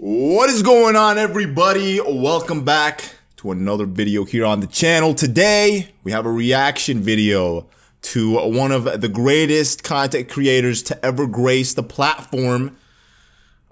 What is going on everybody? Welcome back to another video here on the channel. Today, we have a reaction video to one of the greatest content creators to ever grace the platform.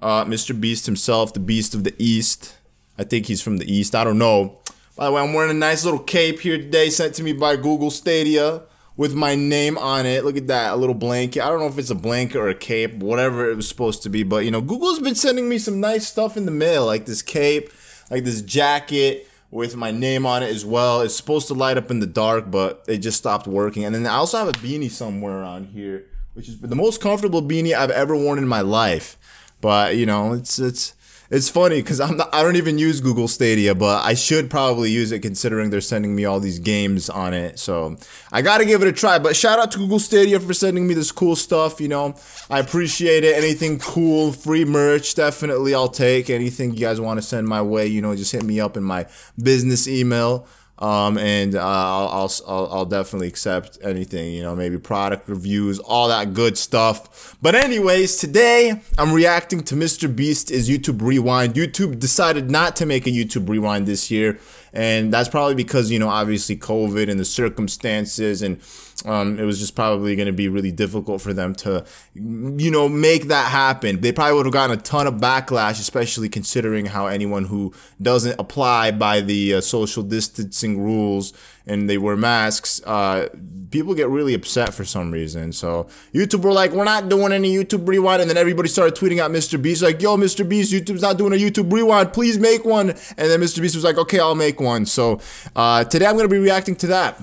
Uh, Mr. Beast himself, the Beast of the East. I think he's from the East, I don't know. By the way, I'm wearing a nice little cape here today sent to me by Google Stadia with my name on it. Look at that, a little blanket. I don't know if it's a blanket or a cape, whatever it was supposed to be, but you know, Google's been sending me some nice stuff in the mail, like this cape, like this jacket with my name on it as well. It's supposed to light up in the dark, but it just stopped working. And then I also have a beanie somewhere around here, which is the most comfortable beanie I've ever worn in my life. But you know, it's it's it's funny because I'm not, I don't even use Google Stadia, but I should probably use it considering they're sending me all these games on it. So I got to give it a try. But shout out to Google Stadia for sending me this cool stuff. You know, I appreciate it. Anything cool, free merch, definitely I'll take. Anything you guys want to send my way, you know, just hit me up in my business email. Um, and uh, I'll, I'll, I'll definitely accept anything, you know, maybe product reviews, all that good stuff. But anyways, today I'm reacting to Mr. Beast is YouTube Rewind. YouTube decided not to make a YouTube Rewind this year, and that's probably because you know obviously COVID and the circumstances and um, it was just probably going to be really difficult for them to, you know, make that happen. They probably would have gotten a ton of backlash, especially considering how anyone who doesn't apply by the uh, social distancing rules and they wear masks, uh, people get really upset for some reason. So YouTube were like, we're not doing any YouTube rewind. And then everybody started tweeting at Mr. Beast like, yo, Mr. Beast, YouTube's not doing a YouTube rewind. Please make one. And then Mr. Beast was like, okay, I'll make one. So uh, today I'm going to be reacting to that.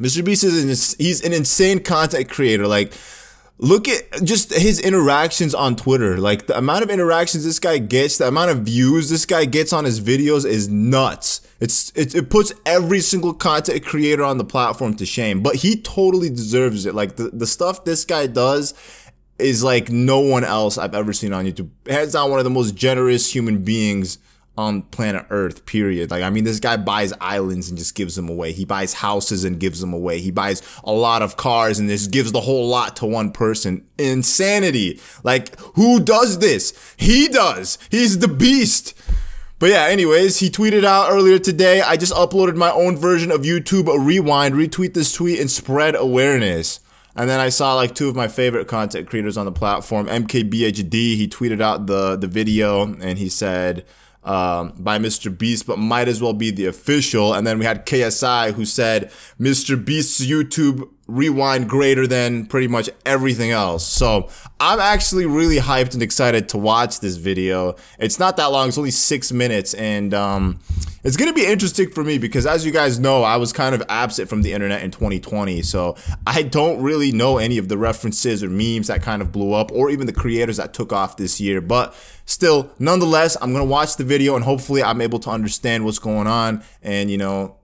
Mr. Beast is an, he's an insane content creator. Like, look at just his interactions on Twitter. Like the amount of interactions this guy gets, the amount of views this guy gets on his videos is nuts. It's it, it puts every single content creator on the platform to shame. But he totally deserves it. Like the, the stuff this guy does is like no one else I've ever seen on YouTube. Hands down one of the most generous human beings on planet Earth, period. Like, I mean, this guy buys islands and just gives them away. He buys houses and gives them away. He buys a lot of cars and just gives the whole lot to one person. Insanity. Like, who does this? He does. He's the beast. But yeah, anyways, he tweeted out earlier today, I just uploaded my own version of YouTube Rewind. Retweet this tweet and spread awareness. And then I saw like two of my favorite content creators on the platform, MKBHD. He tweeted out the, the video and he said, um, by Mr. Beast, but might as well be the official. And then we had KSI who said Mr. Beast's YouTube rewind greater than pretty much everything else. So I'm actually really hyped and excited to watch this video. It's not that long, it's only six minutes, and um, it's gonna be interesting for me because as you guys know, I was kind of absent from the internet in 2020, so I don't really know any of the references or memes that kind of blew up, or even the creators that took off this year. But still, nonetheless, I'm gonna watch the video and hopefully I'm able to understand what's going on and you know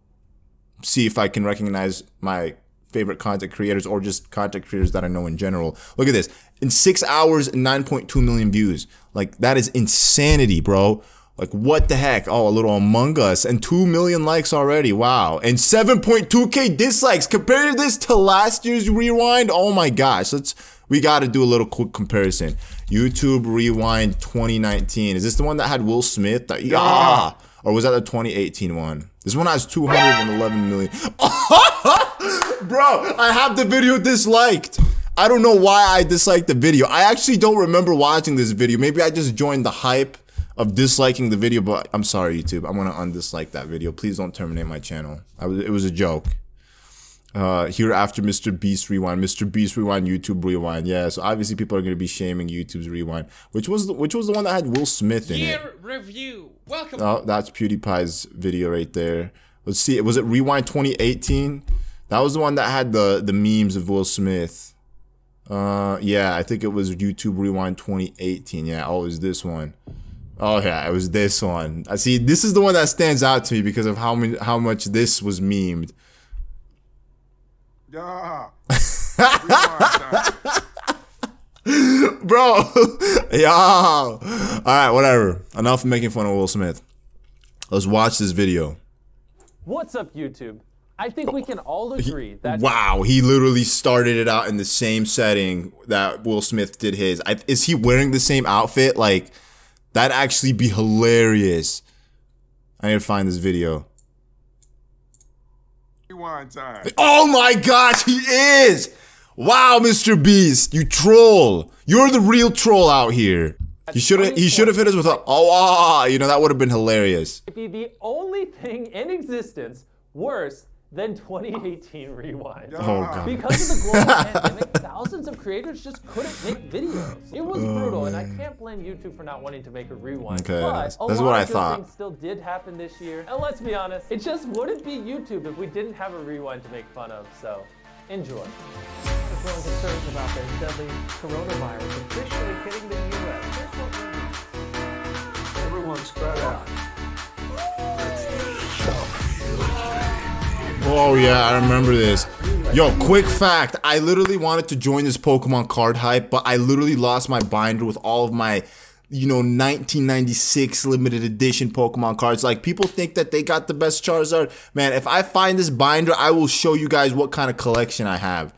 see if I can recognize my favorite content creators or just content creators that I know in general. Look at this. In six hours, 9.2 million views. Like, that is insanity, bro. Like, what the heck? Oh, a little Among Us and 2 million likes already. Wow. And 7.2k dislikes. Compare this to last year's Rewind. Oh my gosh. Let's, we got to do a little quick comparison. YouTube Rewind 2019. Is this the one that had Will Smith? That, yeah. Or was that the 2018 one? This one has 211 million. Bro, I have the video disliked. I don't know why I disliked the video. I actually don't remember watching this video. Maybe I just joined the hype of disliking the video, but I'm sorry, YouTube. I'm gonna undislike that video. Please don't terminate my channel. Was, it was a joke. Uh, here after Mr. Beast Rewind, Mr. Beast Rewind, YouTube Rewind. Yeah, so obviously people are gonna be shaming YouTube's Rewind, which was the, which was the one that had Will Smith in Year it. review. Welcome. Oh, that's PewDiePie's video right there. Let's see. Was it Rewind 2018? That was the one that had the the memes of Will Smith. Uh, yeah, I think it was YouTube Rewind 2018. Yeah, oh, it was this one. Oh yeah, it was this one. I see. This is the one that stands out to me because of how many, how much this was memed. Yeah. Bro, yeah. All right, whatever. Enough making fun of Will Smith. Let's watch this video. What's up, YouTube? I think we can all agree that. Wow, he literally started it out in the same setting that Will Smith did his. I, is he wearing the same outfit? Like, That'd actually be hilarious. I need to find this video. Rewind time. Oh my gosh, he is! Wow, Mr. Beast, you troll. You're the real troll out here. He should have he should have hit us with a oh ah, you know that would have been hilarious. Be the only thing in existence worse than 2018 Rewind. Oh god. Because of the global pandemic, thousands of creators just couldn't make videos. It was oh, brutal, and I can't blame YouTube for not wanting to make a rewind. Okay, but that's- a that's lot what I of good thought. things still did happen this year. And let's be honest, it just wouldn't be YouTube if we didn't have a rewind to make fun of. So, enjoy. There's growing concerns about the deadly coronavirus officially hitting the U.S. Here's what we need. Everyone spread out. Oh yeah, I remember this. Yo, quick fact. I literally wanted to join this Pokemon card hype, but I literally lost my binder with all of my you know 1996 limited edition Pokemon cards. Like people think that they got the best Charizard. Man, if I find this binder, I will show you guys what kind of collection I have.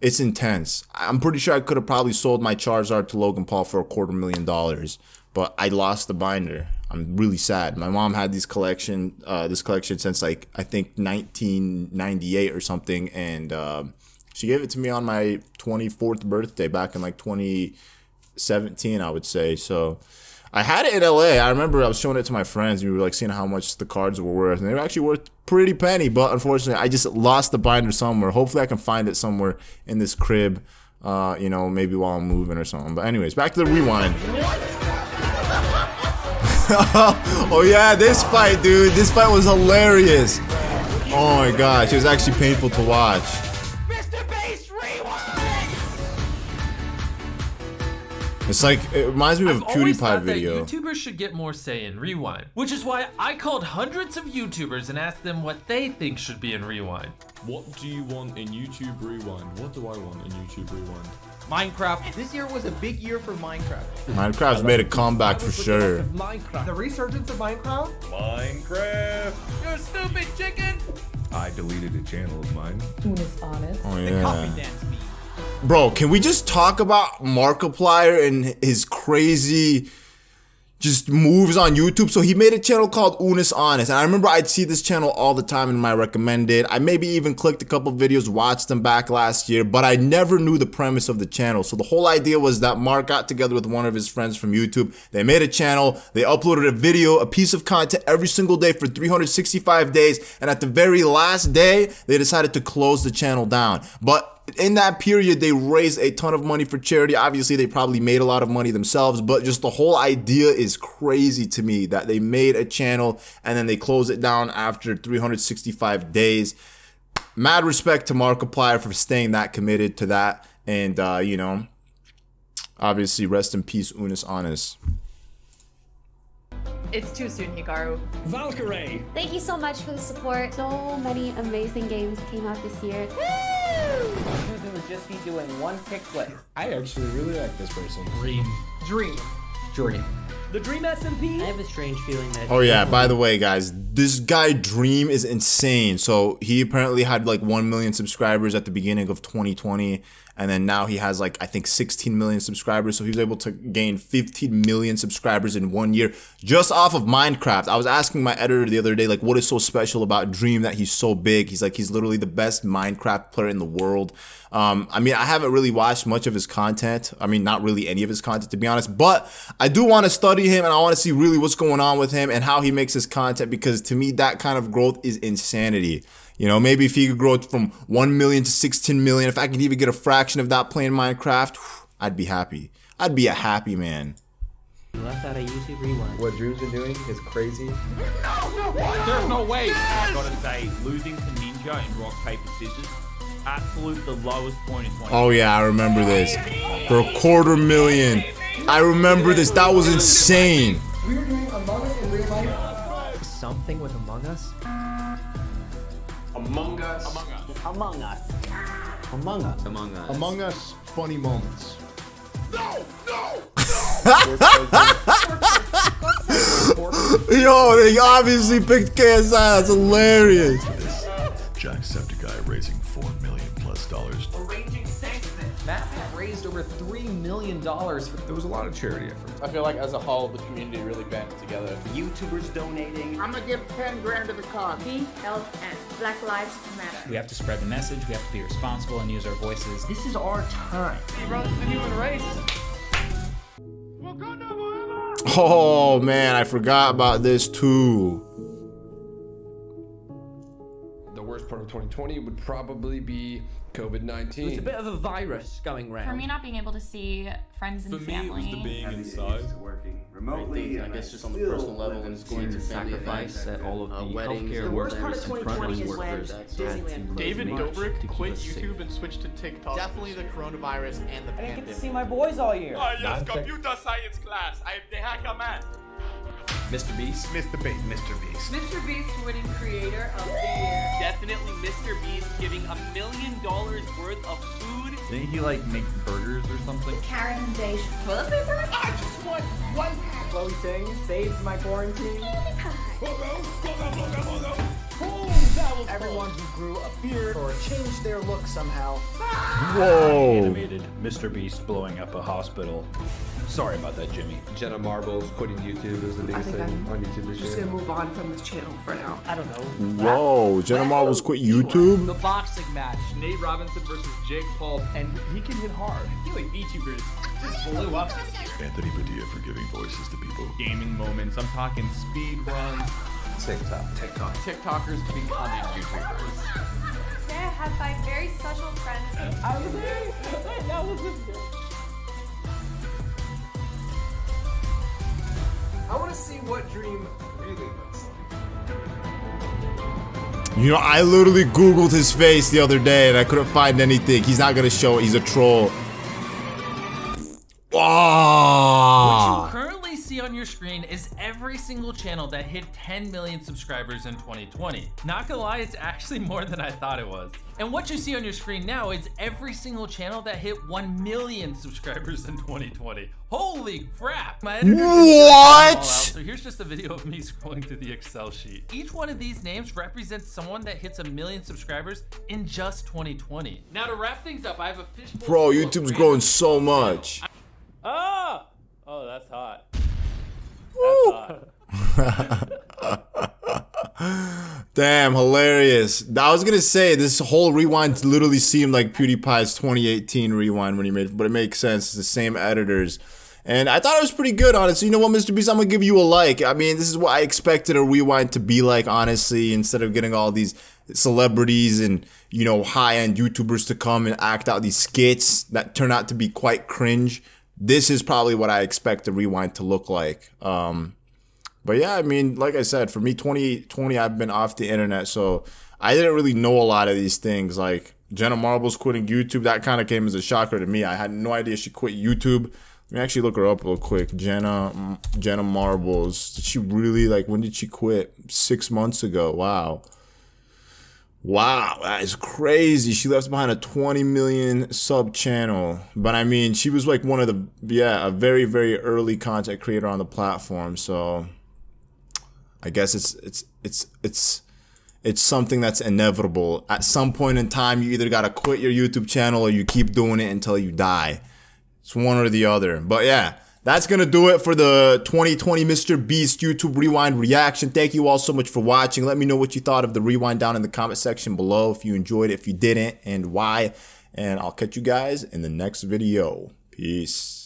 It's intense. I'm pretty sure I could have probably sold my Charizard to Logan Paul for a quarter million dollars, but I lost the binder. I'm really sad. My mom had this collection, uh, this collection since like I think 1998 or something, and um she gave it to me on my 24th birthday back in like 2017, I would say. So I had it in LA. I remember I was showing it to my friends, we were like seeing how much the cards were worth, and they were actually worth pretty penny. But unfortunately, I just lost the binder somewhere. Hopefully, I can find it somewhere in this crib. Uh, you know, maybe while I'm moving or something. But anyways, back to the rewind. oh yeah, this fight, dude. This fight was hilarious. Oh my gosh, it was actually painful to watch. It's like it reminds me of a I've always PewDiePie thought video. That YouTubers should get more say in Rewind, which is why I called hundreds of YouTubers and asked them what they think should be in Rewind. What do you want in YouTube Rewind? What do I want in YouTube Rewind? Minecraft. This year was a big year for Minecraft. Minecraft's made a comeback for sure. Minecraft. The resurgence of Minecraft. Minecraft! You stupid chicken! I deleted a channel of mine. Unus Annus. Oh The yeah. coffee dance meme. Bro, can we just talk about Markiplier and his crazy just moves on YouTube? So he made a channel called Unus Annus. And I remember I'd see this channel all the time in my recommended. I maybe even clicked a couple videos, watched them back last year, but I never knew the premise of the channel. So the whole idea was that Mark got together with one of his friends from YouTube. They made a channel, they uploaded a video, a piece of content every single day for 365 days. And at the very last day, they decided to close the channel down. But in that period, they raised a ton of money for charity. Obviously, they probably made a lot of money themselves, but just the whole idea is crazy to me that they made a channel and then they close it down after 365 days. Mad respect to Markiplier for staying that committed to that. And, uh, you know, obviously, rest in peace, Unus Annus. It's too soon, Hikaru. Valkyrie. Thank you so much for the support. So many amazing games came out this year. YouTube would just be doing one kickflip. I actually really like this person. Dream. Dream. Dream. The Dream SMP. I have a strange feeling that. Oh yeah, by the way, guys, this guy Dream is insane. So he apparently had like 1 million subscribers at the beginning of 2020 and then now he has like I think 16 million subscribers. So he was able to gain 15 million subscribers in 1 year just off of Minecraft. I was asking my editor the other day like what is so special about Dream that he's so big? He's like he's literally the best Minecraft player in the world. Um, I mean, I haven't really watched much of his content. I mean, not really any of his content to be honest, but I do want to study him and I want to see really what's going on with him and how he makes his content because to me, that kind of growth is insanity. You know, maybe if he could grow from 1 million to 16 million, if I could even get a fraction of that playing Minecraft, I'd be happy. I'd be a happy man. Left out of YouTube Rewind. What Drew's been doing is crazy. No, There's no way. I gotta say, losing to Ninja in rock paper scissors, absolute the lowest point in 20. Oh yeah, I remember this. For a quarter million. I remember this. That was insane. We were doing Among Us in real life. Something with Among Us. Among Us. Among Us. Among Us. Among Us. Among Us funny moments. No! No! Yo, they obviously picked KSI. That's hilarious. Jacksepticeye raising four million plus dollars. Arranging sanctions. Matt raised over $3 million for There was a lot of charity efforts. I feel like as a whole, the community really banded together. YouTubers donating. I'm gonna give 10 grand to the cause. BLM, Black Lives Matter. We have to spread the message, we have to be responsible and use our voices. This is our time. He runs the human race. Oh man, I forgot about this too. 2020 would probably be COVID 19. It's a bit of a virus going around. For me, not being able to see friends and For me, family. it was the being inside. Working remotely, I guess just on the personal level and going to sacrifice at all of the weddings. The worst part of 2020 is when Disneyland. David Dobrik quit YouTube and switched to TikTok. Definitely the coronavirus and the I didn't get to see my boys all year. Oh yes, computer science class. I am the hacker man. Mr. Beast. Mr. Beast. Mr. Beast. Mr. Beast winning creator of the year. Definitely Mr. Beast giving a million dollars worth of food. Didn't he like make burgers or something? Karen Foundation. Toilet paper? I just want one pack. Chloe Ting saved my quarantine. Everyone who grew a beard or changed their look somehow. Whoa. Animated Mr. Beast blowing up a hospital. Sorry about that, Jimmy. Jenna Marbles quitting YouTube is the biggest thing on YouTube this Just year. gonna move on from this channel for now. I don't know. Whoa, Jenna Marbles quit YouTube? The boxing match, Nate Robinson versus Jake Paul, and he can hit hard. I feel like VTubers just blew up. Anthony Padilla for giving voices to people. Gaming moments. I'm talking speed runs. TikTok. TikTok. TikTokers becoming YouTubers. Today I have five very special friends. I was there. That was it. I want to see what Dream really looks like. You know, I literally Googled his face the other day and I couldn't find anything. He's not gonna show it. He's a troll. What Wow. You currently see on your screen is every single channel that hit 10 million subscribers in 2020. Not gonna lie, it's actually more than I thought it was. And what you see on your screen now is every single channel that hit 1 million subscribers in 2020. Holy crap! My editor just figured it all What? So here's just a video of me scrolling through the Excel sheet. Each one of these names represents someone that hits a million subscribers in just 2020. Now to wrap things up, I have a fishbowl Bro, YouTube's growing so much. Ah! Oh, that's hot. Damn, hilarious. I was gonna say this whole rewind literally seemed like PewDiePie's 2018 rewind when he made, it, but it makes sense. It's the same editors. And I thought it was pretty good, honestly. You know what, Mr. Beast? I'm gonna give you a like. I mean, this is what I expected a rewind to be like, honestly, instead of getting all these celebrities and, you know, high end YouTubers to come and act out these skits that turn out to be quite cringe. This is probably what I expect the rewind to look like. Um, but yeah, I mean, like I said, for me, 2020, I've been off the internet, so I didn't really know a lot of these things. Like Jenna Marbles quitting YouTube, that kind of came as a shocker to me. I had no idea she quit YouTube. Let me actually look her up real quick. Jenna Jenna Marbles. Did she really like? When did she quit? Six months ago. Wow. Wow, that is crazy. She left behind a 20 million sub channel. But I mean, she was like one of the, yeah, a very, very early content creator on the platform. So I guess it's, it's, it's, it's, it's something that's inevitable. At some point in time, you either got to quit your YouTube channel or you keep doing it until you die. It's one or the other. But yeah, that's going to do it for the 2020 Mr. Beast YouTube Rewind reaction. Thank you all so much for watching. Let me know what you thought of the rewind down in the comment section below. If you enjoyed it, if you didn't, and why. And I'll catch you guys in the next video. Peace.